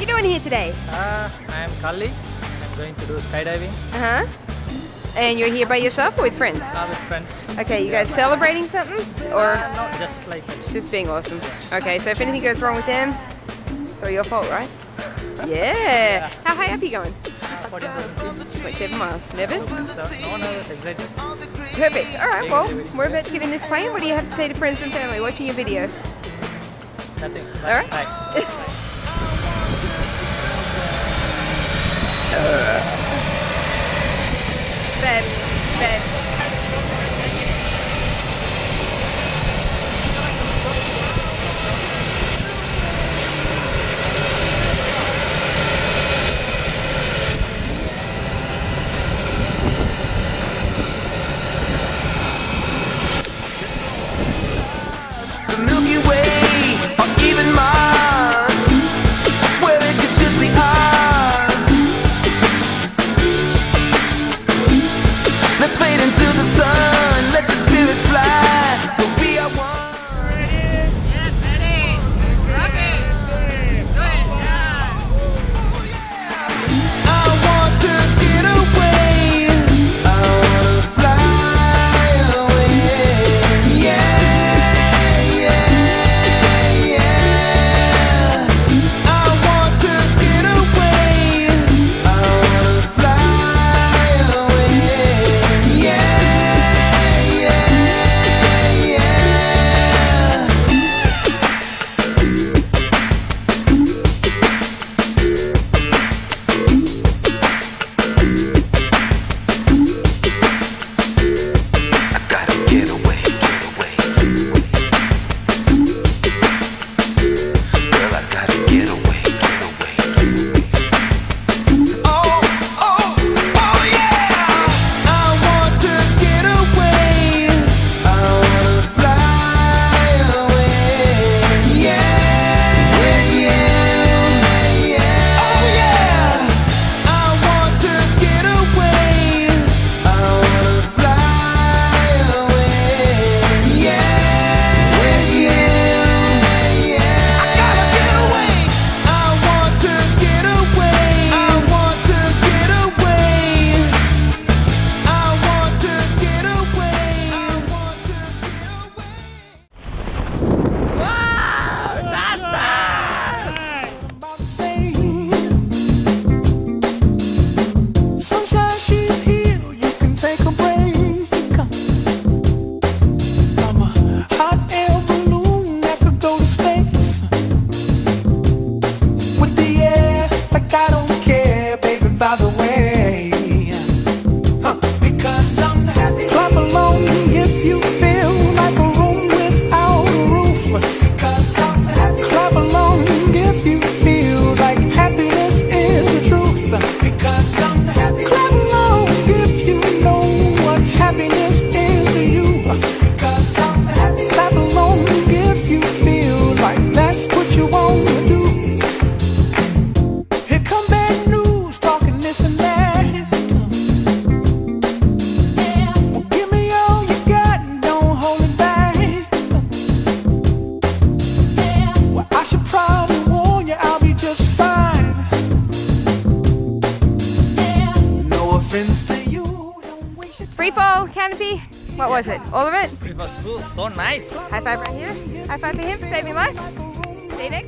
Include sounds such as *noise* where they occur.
you doing here today? Uh, I am Kali. I'm going to do skydiving Uh huh. And you're here by yourself or with friends? uh, with friends. Okay, you guys celebrating something? Or Uh, not just like just being awesome? Okay, so if anything goes wrong with them, it's all your fault, right? Yeah. How high up are you going? uh, 14,000 feet. 27 miles. Nervous? So, no, no, excited. Perfect. All right, well, we're about to get in this plane. What do you have to say to friends and family watching your video? Nothing. All right. Bye. *laughs* get away, Don't waste your Free fall, canopy. What was it? All of it? It was so, so nice. High five right here. High five for him for saving life. See you next.